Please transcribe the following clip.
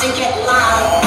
to get loud.